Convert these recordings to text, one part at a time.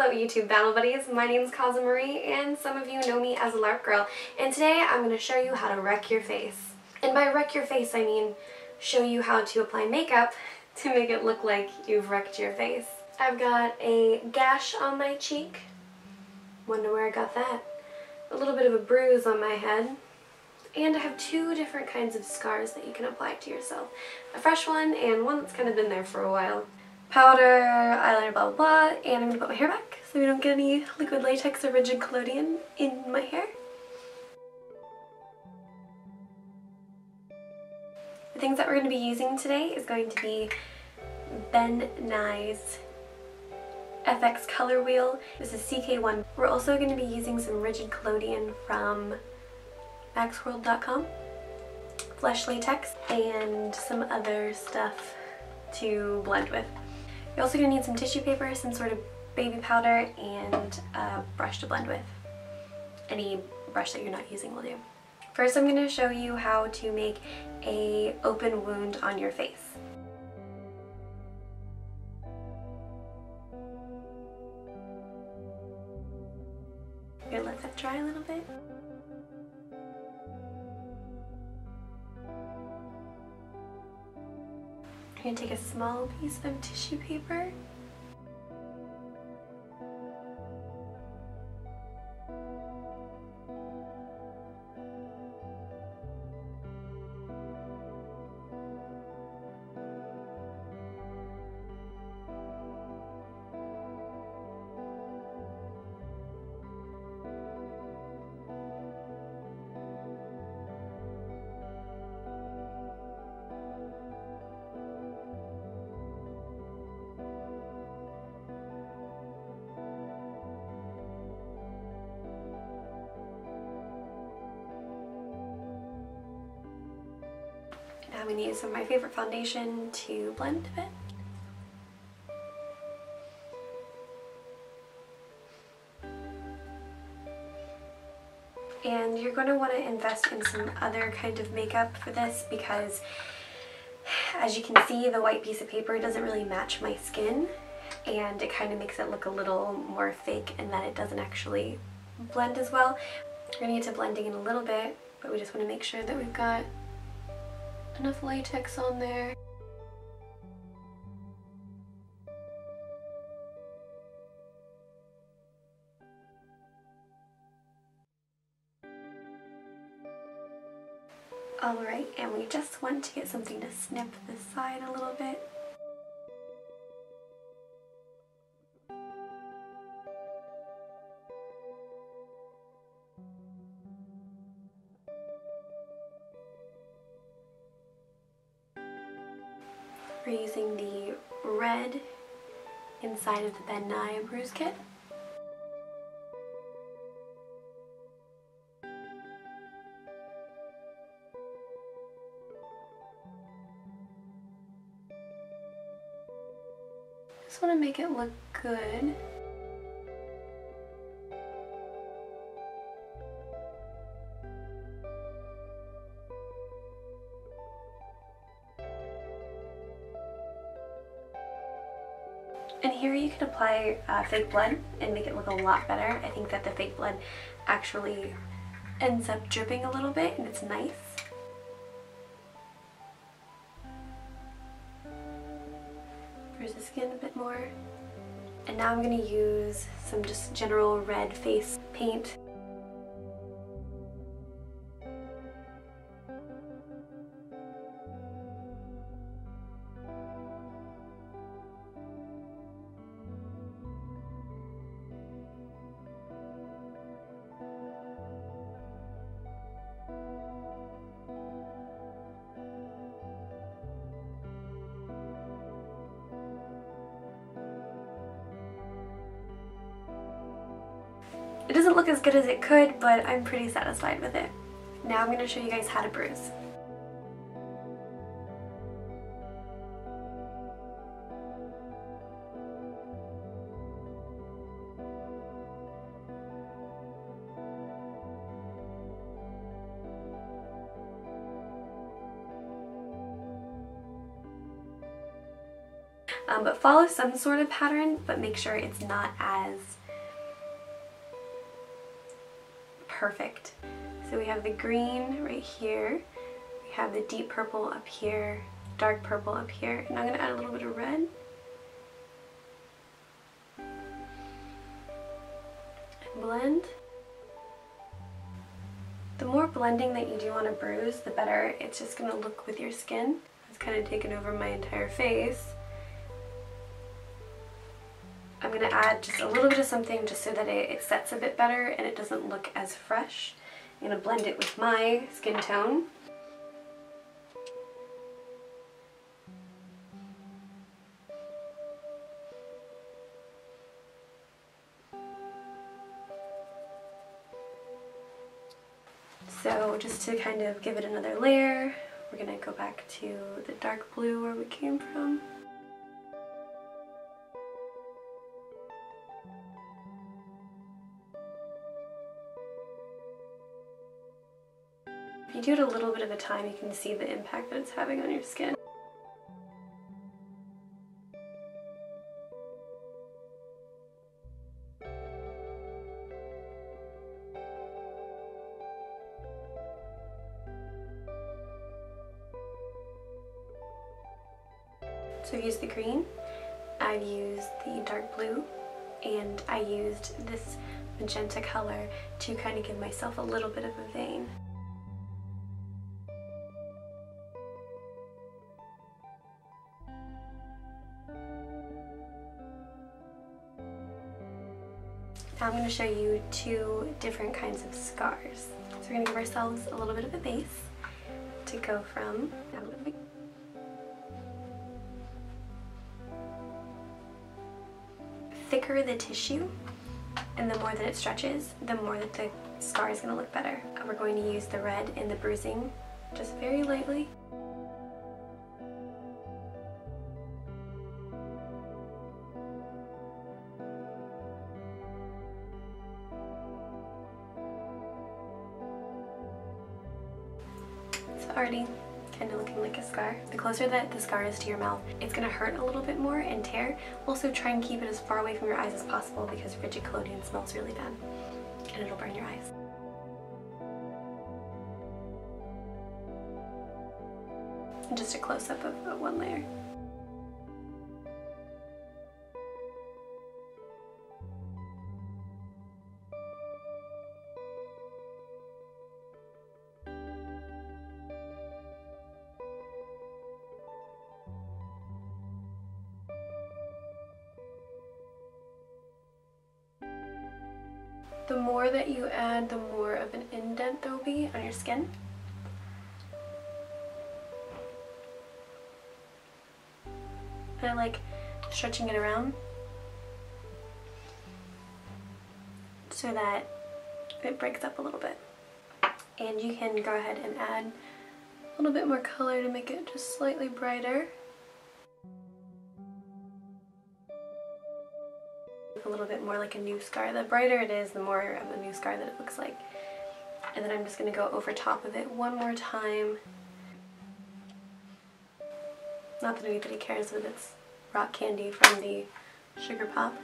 Hello YouTube Battle Buddies, my name is Kaza Marie and some of you know me as a LARP girl and today I'm going to show you how to wreck your face. And by wreck your face I mean show you how to apply makeup to make it look like you've wrecked your face. I've got a gash on my cheek, wonder where I got that, a little bit of a bruise on my head, and I have two different kinds of scars that you can apply to yourself. A fresh one and one that's kind of been there for a while powder, eyeliner, blah, blah, blah, and I'm to put my hair back so we don't get any liquid latex or rigid collodion in my hair. The things that we're going to be using today is going to be Ben Nye's FX Color Wheel. This is CK1. We're also going to be using some rigid collodion from maxworld.com, flesh latex, and some other stuff to blend with. You're also going to need some tissue paper, some sort of baby powder, and a brush to blend with. Any brush that you're not using will do. First I'm going to show you how to make a open wound on your face. Small piece of tissue paper Now going to use some of my favorite foundation to blend a bit. And you're going to want to invest in some other kind of makeup for this because as you can see the white piece of paper doesn't really match my skin and it kind of makes it look a little more fake and that it doesn't actually blend as well. We're going to get to blending in a little bit but we just want to make sure that we've got enough latex on there. Alright, and we just want to get something to snip this side a little bit. Of the Ben Nye bruise kit. Just want to make it look good. And here you can apply uh, fake blood and make it look a lot better. I think that the fake blood actually ends up dripping a little bit and it's nice. Bruise the skin a bit more. And now I'm going to use some just general red face paint It doesn't look as good as it could, but I'm pretty satisfied with it. Now I'm going to show you guys how to bruise. Um, but follow some sort of pattern, but make sure it's not as perfect. So we have the green right here, we have the deep purple up here, dark purple up here, and I'm going to add a little bit of red. And blend. The more blending that you do on a bruise, the better it's just going to look with your skin. It's kind of taken over my entire face. I'm going to add just a little bit of something just so that it, it sets a bit better and it doesn't look as fresh. I'm going to blend it with my skin tone. So just to kind of give it another layer, we're going to go back to the dark blue where we came from. Do it a little bit at a time, you can see the impact that it's having on your skin. So I've used the green, I've used the dark blue, and I used this magenta color to kind of give myself a little bit of a vein. Going to show you two different kinds of scars. So we're going to give ourselves a little bit of a base to go from. Thicker the tissue and the more that it stretches, the more that the scar is going to look better. Uh, we're going to use the red in the bruising just very lightly. Already kind of looking like a scar. The closer that the scar is to your mouth, it's going to hurt a little bit more and tear. Also try and keep it as far away from your eyes as possible because rigid collodion smells really bad and it'll burn your eyes. And just a close-up of one layer. The more that you add, the more of an indent there will be on your skin. And I like stretching it around so that it breaks up a little bit. And you can go ahead and add a little bit more color to make it just slightly brighter. A little bit more like a new scar. The brighter it is, the more of a new scar that it looks like. And then I'm just going to go over top of it one more time. Not that anybody cares if it's rock candy from the sugar pop.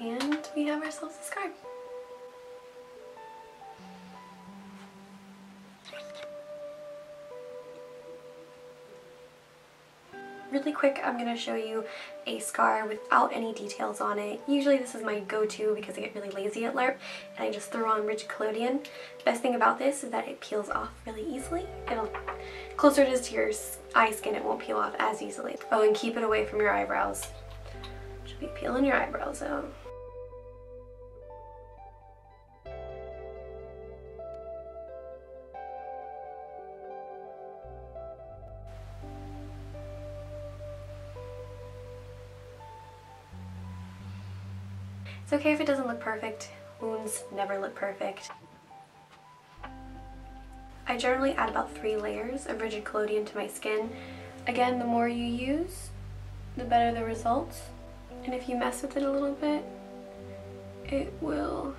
And we have ourselves a scar. Really quick, I'm going to show you a scar without any details on it. Usually this is my go-to because I get really lazy at LARP and I just throw on rigid collodion. Best thing about this is that it peels off really easily. It'll, closer it is to your eye skin, it won't peel off as easily. Oh, and keep it away from your eyebrows. Should be peeling your eyebrows out. It's okay if it doesn't look perfect. Wounds never look perfect. I generally add about three layers of rigid collodion to my skin. Again, the more you use, the better the results. And if you mess with it a little bit, it will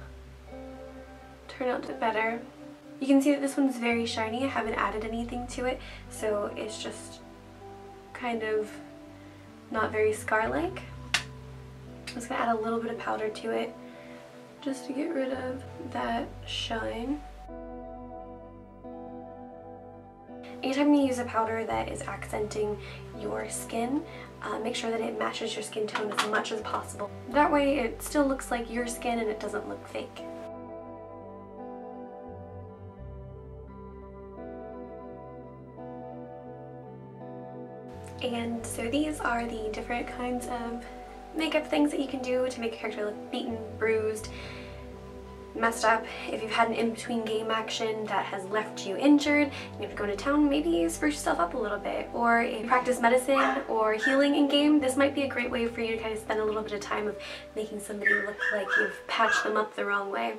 turn out better. You can see that this one's very shiny. I haven't added anything to it, so it's just kind of not very scar-like. I'm just gonna add a little bit of powder to it just to get rid of that shine. Anytime you use a powder that is accenting your skin, uh, make sure that it matches your skin tone as much as possible. That way it still looks like your skin and it doesn't look fake. And so these are the different kinds of makeup things that you can do to make your character look beaten, bruised, messed up. If you've had an in-between game action that has left you injured and you have to go into town, maybe spruce yourself up a little bit. Or if you practice medicine or healing in game, this might be a great way for you to kind of spend a little bit of time of making somebody look like you've patched them up the wrong way.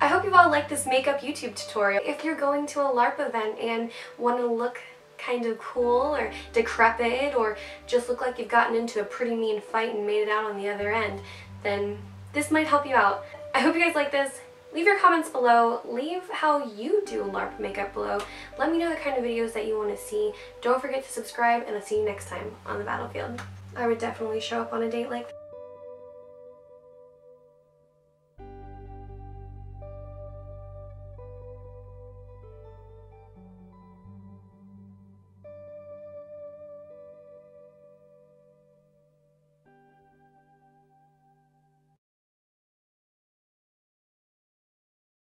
I hope you've all liked this makeup YouTube tutorial. If you're going to a LARP event and want to look kind of cool or decrepit or just look like you've gotten into a pretty mean fight and made it out on the other end, then this might help you out. I hope you guys like this. Leave your comments below. Leave how you do LARP makeup below. Let me know the kind of videos that you want to see. Don't forget to subscribe and I'll see you next time on the battlefield. I would definitely show up on a date like